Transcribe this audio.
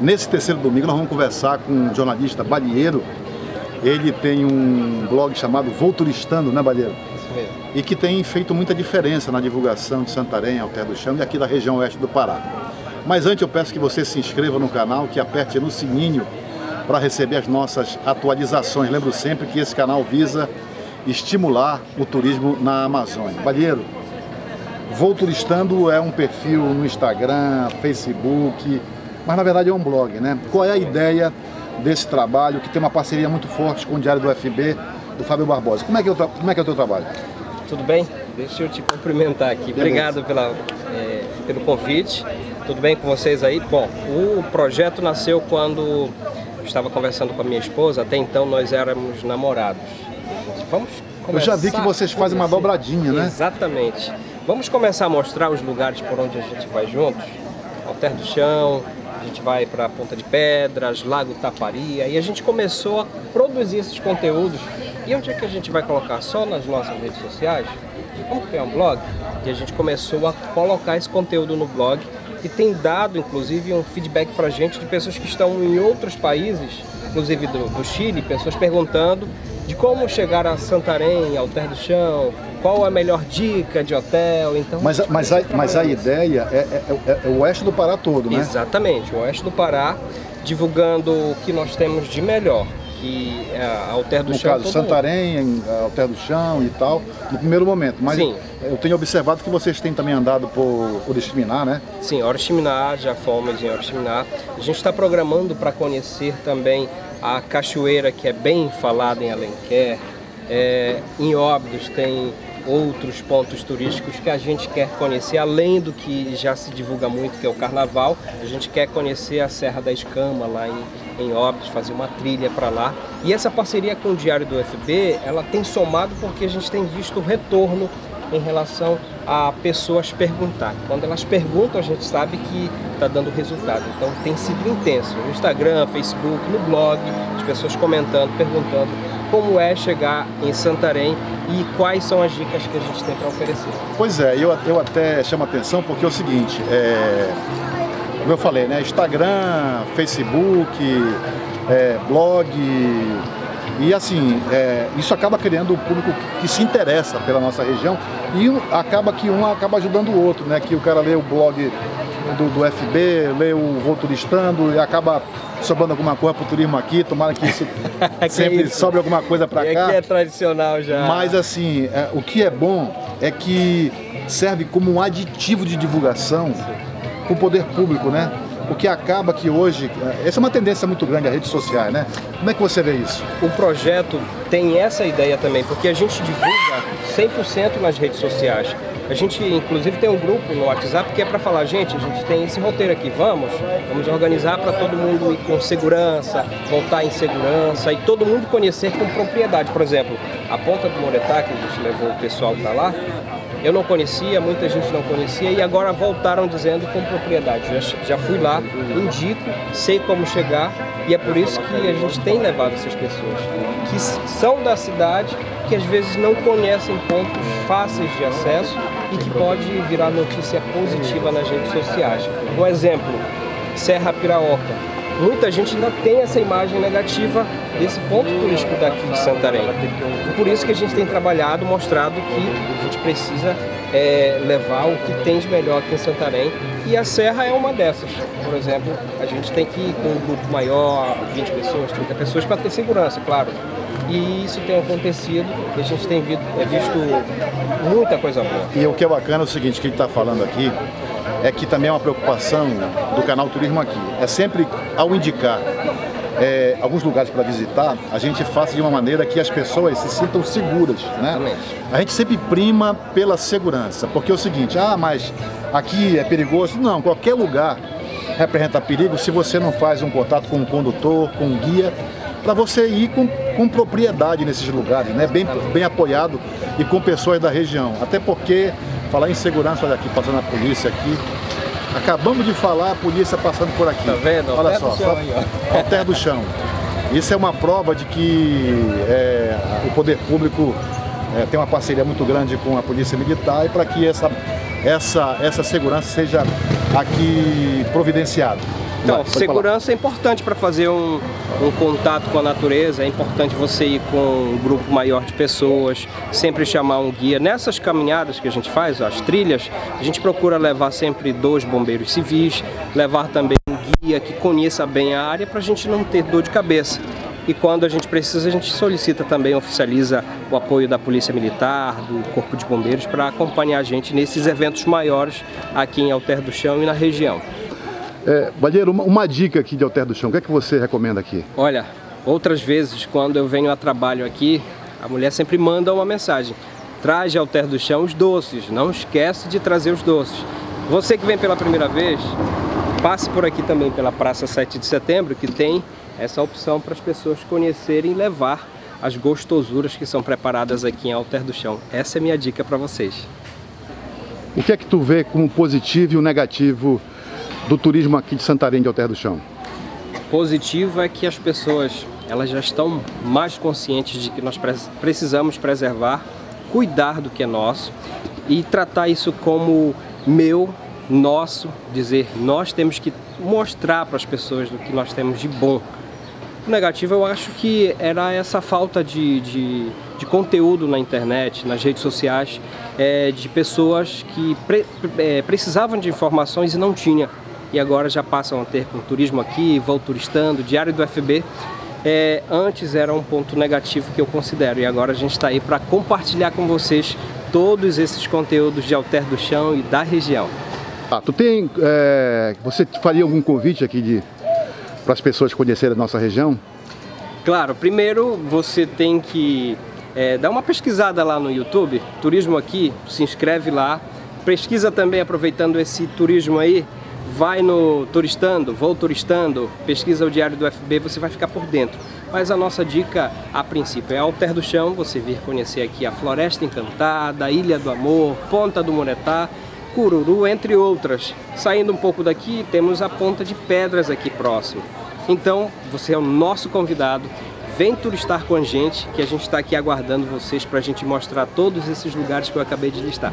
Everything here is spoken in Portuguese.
Nesse terceiro domingo nós vamos conversar com um jornalista balieiro. Ele tem um blog chamado Vou Turistando, né Balieiro? Isso mesmo. E que tem feito muita diferença na divulgação de Santarém, Alter do Chão e aqui da região oeste do Pará. Mas antes eu peço que você se inscreva no canal, que aperte no sininho para receber as nossas atualizações. Lembro sempre que esse canal visa estimular o turismo na Amazônia. Balieiro, Vou Turistando é um perfil no Instagram, Facebook, mas na verdade é um blog, né? Qual é a ideia desse trabalho que tem uma parceria muito forte com o Diário do FB, do Fábio Barbosa? Como é que, eu como é, que é o teu trabalho? Tudo bem? Deixa eu te cumprimentar aqui. Beleza. Obrigado pela, é, pelo convite. Tudo bem com vocês aí? Bom, o projeto nasceu quando eu estava conversando com a minha esposa. Até então nós éramos namorados. Vamos Eu já vi que vocês fazem uma a conhecer- dobradinha, né? Exatamente. Vamos começar a mostrar os lugares por onde a gente vai juntos. Alter do Chão, a gente vai para Ponta de Pedras, Lago Tapari. Aí a gente começou a produzir esses conteúdos. E onde é que a gente vai colocar? Só nas nossas redes sociais? Vamos criar um blog? E a gente começou a colocar esse conteúdo no blog e tem dado, inclusive, um feedback para a gente de pessoas que estão em outros países, inclusive do, do Chile, pessoas perguntando de como chegar a Santarém, Alter do Chão, qual a melhor dica de hotel. Então, Mas, a- mas, a, mas a ideia é, é- é- é o oeste do Pará todo, né? Exatamente, o oeste do Pará, divulgando o que nós temos de melhor, que é Alter do No Chão. caso, todo Santarém, em Alter do Chão e tal, no primeiro momento. Mas Sim. eu tenho observado que vocês têm também andado por Oriximiná, né? Sim, Oriximiná, já fomos em Oriximiná. A gente está programando para conhecer também a cachoeira que é bem falada em Alenquer. É, em Óbidos tem outros pontos turísticos que a gente quer conhecer, além do que já se divulga muito, que é o Carnaval. A gente quer conhecer a Serra da Escama lá em, em Óbidos, fazer uma trilha para lá. E essa parceria com o Diário do FB, ela tem somado porque a gente tem visto o retorno em relação a pessoas perguntar. Quando elas perguntam, a gente sabe que está dando resultado. Então tem sido intenso. No Instagram, Facebook, no blog, as pessoas comentando, perguntando como é chegar em Santarém e quais são as dicas que a gente tem para oferecer. Pois é, eu, eu até chamo atenção porque é o seguinte, é, como eu falei, né? Instagram, Facebook, é, blog. E assim, é, isso acaba criando um público que se interessa pela nossa região e acaba que um acaba ajudando o outro, né? Que o cara lê o blog do, do FB, lê o Vou Turistando e acaba sobrando alguma coisa pro turismo aqui, tomara que isso Que sempre isso? sobre alguma coisa para e cá. aqui é tradicional já. Mas assim, é, o que é bom é que serve como um aditivo de divulgação para o poder público, né? Porque acaba que hoje, é, essa é uma tendência muito grande, as redes sociais, né? Como é que você vê isso? o projeto tem essa ideia também, porque a gente divulga 100% nas redes sociais. A gente, inclusive, tem um grupo no WhatsApp que é para falar, gente, a gente tem esse roteiro aqui, vamos, vamos organizar para todo mundo ir com segurança, voltar em segurança e todo mundo conhecer com propriedade. Por exemplo, a Ponta do Moretá, que a gente levou o pessoal para lá, eu não conhecia, muita gente não conhecia e agora voltaram dizendo com propriedade. Já, já fui lá, indico, sei como chegar e é por isso que a gente tem levado essas pessoas que são da cidade, que às vezes não conhecem pontos fáceis de acesso e que pode virar notícia positiva nas redes sociais. Um exemplo, Serra Piraoca. Muita gente ainda tem essa imagem negativa desse ponto turístico daqui de Santarém. Por isso que a gente tem trabalhado, mostrado que a gente precisa é, levar o que tem de melhor aqui em Santarém. E a Serra é uma dessas. Por exemplo, a gente tem que ir com um grupo maior, 20 pessoas, 30 pessoas, para ter segurança, claro. E isso tem acontecido e a gente tem é, visto muita coisa boa. E o que é bacana é o seguinte, que a gente está falando aqui, é que também é uma preocupação do canal Turismo aqui. É sempre, ao indicar é, alguns lugares para visitar, a gente faça de uma maneira que as pessoas se sintam seguras, né? Exatamente. A gente sempre prima pela segurança, porque é o seguinte, ah, mas aqui é perigoso. Não, qualquer lugar representa perigo se você não faz um contato com um condutor, com um guia, para você ir com, com propriedade nesses lugares, né? Bem, bem apoiado e com pessoas da região. Até porque, falar em segurança, olha aqui, passando a polícia aqui, acabamos de falar a polícia passando por aqui. Tá vendo? Olha Alter só, do chão só. Alter do chão. Isso é uma prova de que é, o poder público é, tem uma parceria muito grande com a Polícia Militar e para que essa, essa, essa segurança seja aqui providenciada. Então, Vai, segurança é importante para fazer um, um, contato com a natureza, é importante você ir com um grupo maior de pessoas, sempre chamar um guia. Nessas caminhadas que a gente faz, as trilhas, a gente procura levar sempre dois bombeiros civis, levar também um guia que conheça bem a área para a gente não ter dor de cabeça. E quando a gente precisa, a gente solicita também, oficializa o apoio da Polícia Militar, do Corpo de Bombeiros, para acompanhar a gente nesses eventos maiores aqui em Alter do Chão e na região. É, Valheiro, uma, uma, dica aqui de Alter do Chão, o que é que você recomenda aqui? Olha, outras vezes, quando eu venho a trabalho aqui, a mulher sempre manda uma mensagem. Traz de Alter do Chão os doces, não esquece de trazer os doces. Você que vem pela primeira vez, passe por aqui também pela Praça 7 de Setembro, que tem essa opção para as pessoas conhecerem e levar as gostosuras que são preparadas aqui em Alter do Chão. Essa é a minha dica para vocês. O que é que tu vê como positivo e o negativo do turismo aqui de Santarém de Alter do Chão? Positivo é que as pessoas elas já estão mais conscientes de que nós precisamos preservar, cuidar do que é nosso e tratar isso como meu, nosso, dizer nós temos que mostrar para as pessoas do que nós temos de bom o negativo eu acho que era essa falta de, de, de conteúdo na internet, nas redes sociais, é, de pessoas que pre, é, precisavam de informações e não tinham. E agora já passam a ter com turismo aqui, vão turistando, diário do FB. É, antes era um ponto negativo que eu considero e agora a gente está aí para compartilhar com vocês todos esses conteúdos de Alter do Chão e da região. Ah, tu tem, é, você faria algum convite aqui de para as pessoas conhecerem a nossa região? Claro, primeiro você tem que é, dar uma pesquisada lá no YouTube, Turismo Aqui, se inscreve lá, pesquisa também aproveitando esse turismo aí, vai no Turistando, vou Turistando, pesquisa o Diário do FB, você vai ficar por dentro. Mas a nossa dica, a princípio, é Alter do Chão, você vir conhecer aqui a Floresta Encantada, Ilha do Amor, Ponta do Muretá, Cururu, entre outras. Saindo um pouco daqui, temos a Ponta de Pedras aqui próximo. Então, você é o nosso convidado, vem turistar com a gente, que a gente está aqui aguardando vocês para a gente mostrar todos esses lugares que eu acabei de listar.